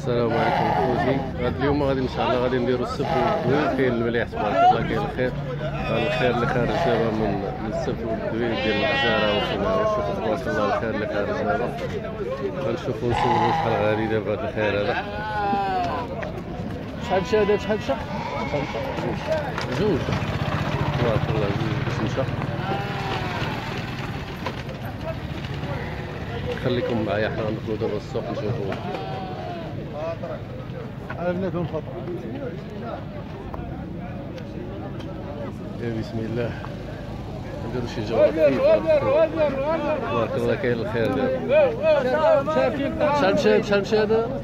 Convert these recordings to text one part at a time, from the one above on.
السلام عليكم خوتي. هاد اليوم غادي إن شاء الله غادي نديرو السبت والدوي. كاين المليح تبارك الله كاين الخير. الخير اللي خارج دابا من من والدوي ديال الحجاره وكما شوفوا تبارك الله الخير اللي خارج دابا. غنشوفوا نسولو شحال غادي دابا هذا الخير هذا. شحال مشى هذا شحال مشى جوج. تبارك الله جوج باش مشى خليكم معايا حنا غندخلو دابا السوق نشوفوا بسم الله. نديرو شي خفيفه تبارك الله كاين الخير شحال مشى شحال مشى هذا؟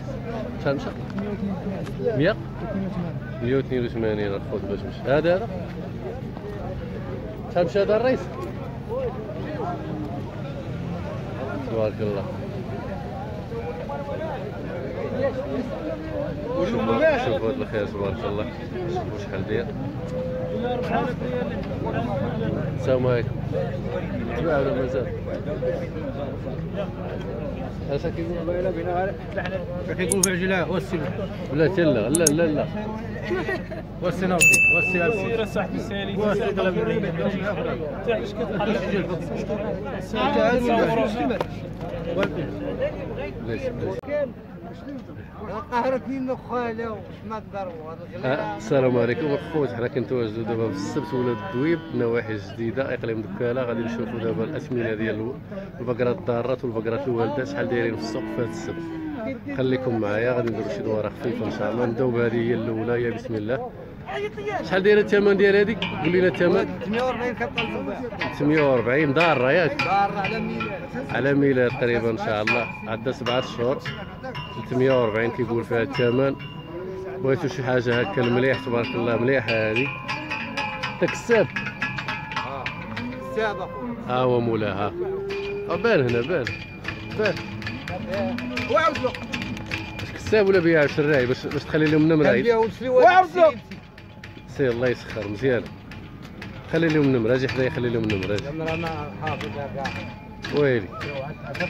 شحال مشى 100 182 الخوت باش مشى هذا هذا؟ شحال مشى هذا الرئيس. تبارك الله شوفوا هذا الخير تبارك الله. شوفوا شحال داير السلام عليكم. تباع ولا مازال اش كيقول كيقولوا في عجله والسي لا تلا لا لا لا. والسي نوضي والسي سير صاحبي سالي والسي قلب تعرف كتحل ليش؟ ليش؟ السلام عليكم. الخوت حنا كنتواجدوا دابا في السبت ولاد الدويب نواحي جديدة اقليم دكاله غادي نشوفوا دابا الأثمنة ديال البقرات الضارات والبقرات الوالدات شحال دايرين في السوق في هذا السبت. خليكم معايا غادي نديروا شي دوره خفيفة إن شاء الله. نبداو بهذه هي الأولى يا بسم الله. شحال دايره الثمن ديال هذيك قول لنا الثمن 48 كطلب 840 ضاره ياك دار على ميلاد على ميلاد تقريبا إن شاء الله. عندها سبعة شهور. 340 كيقول فيها الثمن بغيتو شي حاجة هكا المليح تبارك الله مليحة هذه داك الساب. السابق ها هو مولاها. ها بان هنا بان. بان. وعاود له كساب ولا بيع شراي باش باش تخلي لهم نمرة وعاود له سير الله يسخر مزيان. خلي لهم نمره أجي حدايا خلي لهم نمره أجي أنا حافظها كاع ويلي.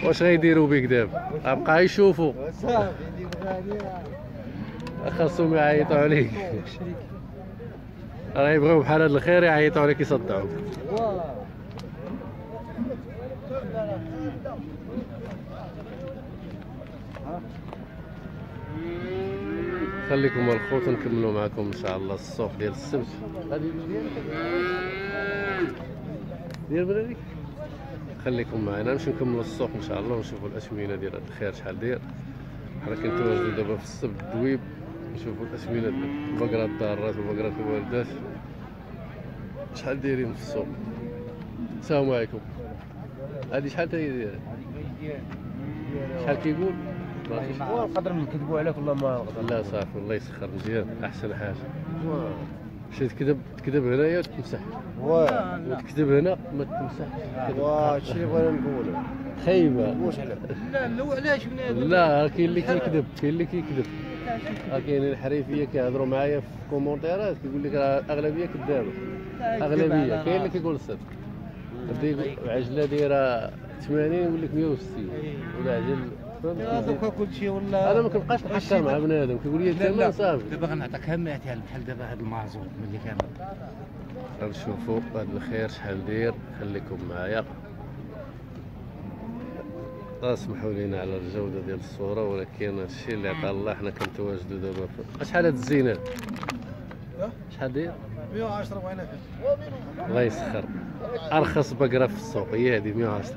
واش غيديروا بك دابا؟ أبقى يشوفوا خاصهم يعيطوا عليك. راه يبغيو بحال هذا الخير يعيطوا عليك يصدعوك. خليكم الخوت نكملوا معكم إن شاء الله السوق ديال السبت. غادي ديال بلادك خليكم معنا نمشي نكملوا السوق إن شاء الله ونشوفوا الاثمنه ديال هذا الخير شحال داير. حنا كنتواجدوا دابا في السبت دويب نشوفوا الاثمنه ديال البقرات الضارات والبقرات الوالدات شحال دايرين في السوق السلام عليكم. هذه شحال تاهي شحال كيقول؟ عرفتش. نقدر نكذبوا عليك ولا ما نقدر لا صافي الله يسخر مزيان. أحسن حاجة. مشي تكذب تكذب هنايا وتمسح واه. وتكذب هنا ما تمسحش. واه اللي بغينا نقولوا خايبة. لا لا علاش لا كاين اللي كيكذب كاين اللي كيكذب. ها كاينين الحريفية كيهضروا معايا في الكومونتيرات كيقول لك راه أغلبية كذابة. أغلبية. كاين اللي كيقول الصدق عجلة دايرة 80 يقول لك 160 ولا عجل دوكا كل شيء ولا؟ أنا ما كنبقاش نحكر مع بنادم كيقول لي الثمن صافي. دابا غنعطيك هم مثال بحال دابا هاد المازوت ملي كان. غنشوفوا هذا الخير شحال داير خليكم معايا. اسمحوا لينا على الجودة ديال الصورة ولكن الشيء اللي عطا الله حنا كنتواجدوا دابا في شحال هاد الزينات شحال داير؟ 110 بغينا الله يسخر. أرخص بقرة في السوق هي هذه 110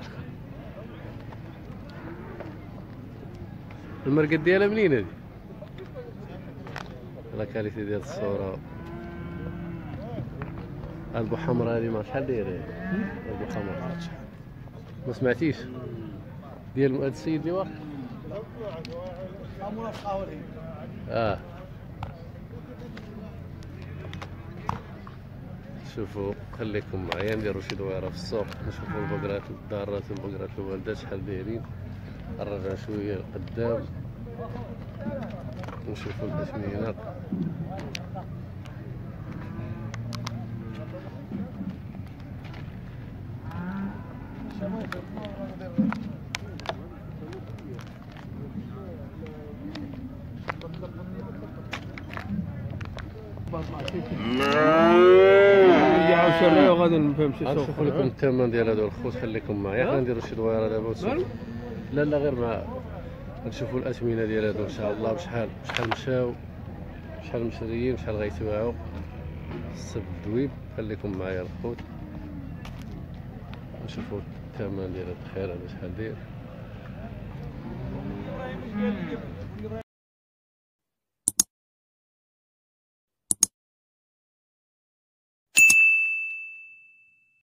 المرقد ديالها منين هذه لا كاليتي ديال الصورة. ألبو حمراء هذه ما شحال دايرة؟ هذه ألبو حمراء. ما سمعتيش؟ ديال هذا السيد اللي واقف. آه. شوفوا خليكم معايا نديروا شي دويرة في السوق نشوفوا البقرات الدارات والبقرات الوالدات شحال دايرين. نرجع شوية لقدام ونشوفوا الاثمنه يا غادي نفهم شي سوق لكم الثمن ديال هذو الخوت خليكم معايا. نعم. غنديرو شي دويرة دابا نعم. وتشوفوا لا لا غير مع نشوفوا الأثمنة ديال هادو إن شاء الله بشحال بشحال مشاو شحال مشريين شحال غيتباعوا السب الدويب خليكم معايا الخوت نشوفوا الثمن ديال هاد الخير هذا شحال داير.